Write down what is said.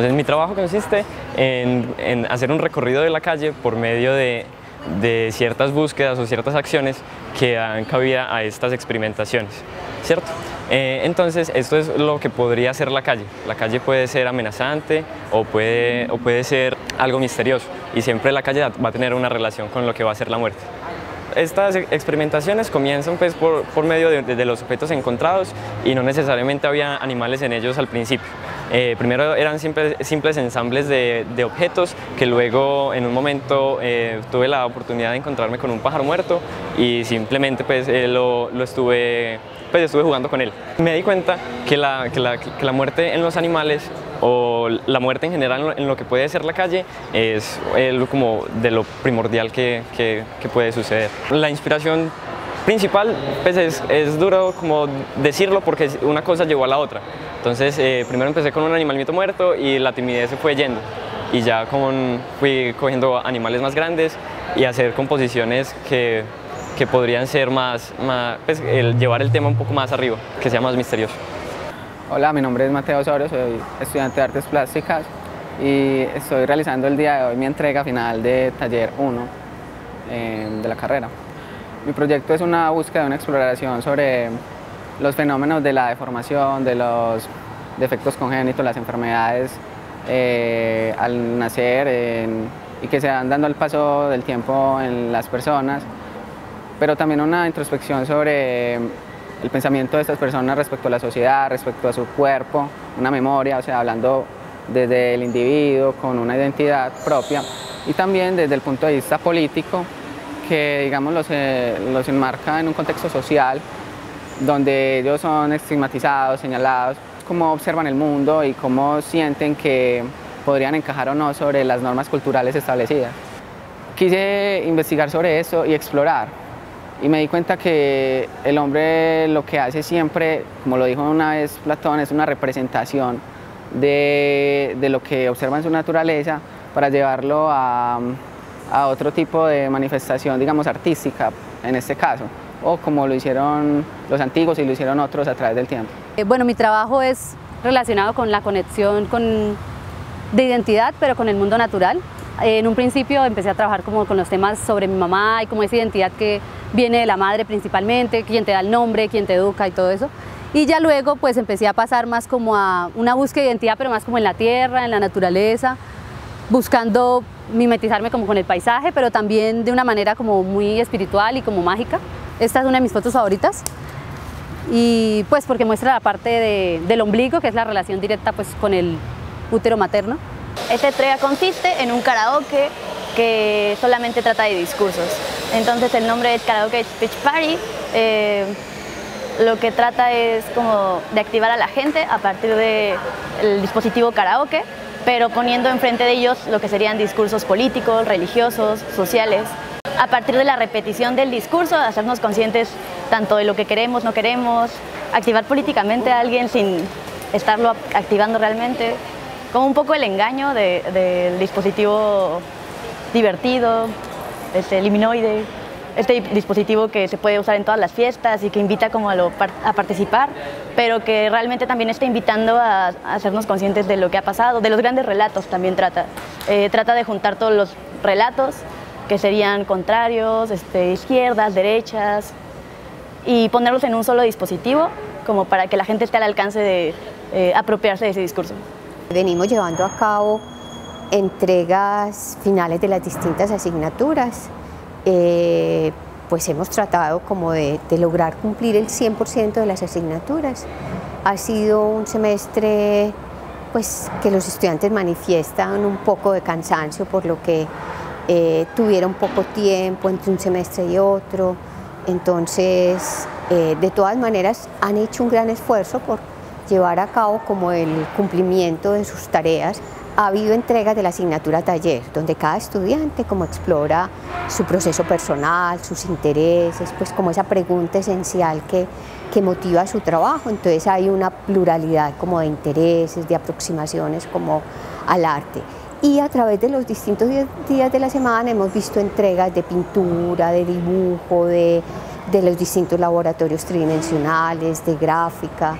Entonces mi trabajo consiste en, en hacer un recorrido de la calle por medio de, de ciertas búsquedas o ciertas acciones que dan cabida a estas experimentaciones, ¿cierto? Eh, entonces, esto es lo que podría ser la calle. La calle puede ser amenazante o puede, o puede ser algo misterioso y siempre la calle va a tener una relación con lo que va a ser la muerte. Estas experimentaciones comienzan pues, por, por medio de, de, los objetos encontrados y no necesariamente había animales en ellos al principio. Eh, primero eran simples, simples ensambles de, de, objetos que luego en un momento eh, tuve la oportunidad de encontrarme con un pájaro muerto y simplemente pues, eh, lo, lo estuve pues estuve jugando con él. Me di cuenta que la, que la, que la muerte en los animales o la muerte en general en lo que puede ser la calle es el, como de lo primordial que, que, que, puede suceder. La inspiración principal pues es, es, duro como decirlo porque una cosa llevó a la otra. Entonces eh, primero empecé con un animalito muerto y la timidez se fue yendo y ya con, fui cogiendo animales más grandes y hacer composiciones que que podrían ser más, más pues, llevar el tema un poco más arriba, que sea más misterioso. Hola, mi nombre es Mateo Osorio, soy estudiante de Artes Plásticas y estoy realizando el día de hoy mi entrega final de taller 1 eh, de la carrera. Mi proyecto es una búsqueda, una exploración sobre los fenómenos de la deformación, de los defectos congénitos, las enfermedades eh, al nacer y que se van dando al paso del tiempo en las personas. Pero también una introspección sobre el pensamiento de estas personas respecto a la sociedad, respecto a su cuerpo, una memoria, o sea, hablando desde el individuo con una identidad propia y también desde el punto de vista político que digamos los, eh, los enmarca en un contexto social donde ellos son estigmatizados, señalados, cómo observan el mundo y cómo sienten que podrían encajar o no sobre las normas culturales establecidas. Quise investigar sobre eso y explorar y me di cuenta que el hombre lo que hace siempre, como lo dijo una vez Platón, es una representación de, de lo que observa en su naturaleza para llevarlo a, a, otro tipo de manifestación, digamos, artística, en este caso, o como lo hicieron los antiguos y lo hicieron otros a través del tiempo. Eh, bueno, mi trabajo es relacionado con la conexión con, de identidad, pero con el mundo natural. En un principio empecé a trabajar como con los temas sobre mi mamá y como esa identidad que viene de la madre principalmente, quien te da el nombre, quien te educa y todo eso. Y ya luego pues empecé a pasar más como a una búsqueda de identidad, pero más como en la tierra, en la naturaleza, buscando mimetizarme como con el paisaje, pero también de una manera como muy espiritual y como mágica. Esta es una de mis fotos favoritas y pues porque muestra la parte de, del ombligo, que es la relación directa pues con el útero materno. Esta entrega consiste en un karaoke que solamente trata de discursos. Entonces el nombre es Karaoke Speech Party. Eh, lo que trata es como de activar a la gente a partir del dispositivo karaoke, pero poniendo enfrente de ellos lo que serían discursos políticos, religiosos, sociales. A partir de la repetición del discurso, hacernos conscientes tanto de lo que queremos, no queremos, activar políticamente a alguien sin estarlo activando realmente, como un poco el engaño de, del dispositivo divertido, este liminoide, este dispositivo que se puede usar en todas las fiestas y que invita como a, participar, pero que realmente también está invitando a, a, hacernos conscientes de lo que ha pasado, de los grandes relatos también trata. Eh, trata de juntar todos los relatos que serían contrarios, este, izquierdas, derechas, y ponerlos en un solo dispositivo como para que la gente esté al alcance de eh, apropiarse de ese discurso. Venimos llevando a cabo entregas finales de las distintas asignaturas, eh, pues hemos tratado como de, de lograr cumplir el 100% de las asignaturas. Ha sido un semestre pues, que los estudiantes manifiestan un poco de cansancio por lo que eh, tuvieron poco tiempo entre un semestre y otro, entonces eh, de todas maneras han hecho un gran esfuerzo por llevar a cabo como el cumplimiento de sus tareas ha habido entregas de la asignatura taller, donde cada estudiante como explora su proceso personal, sus intereses, pues como esa pregunta esencial que, que motiva su trabajo. Entonces hay una pluralidad como de intereses, de aproximaciones como al arte. Y a través de los distintos días de la semana hemos visto entregas de pintura, de dibujo, de, de los distintos laboratorios tridimensionales, de gráfica,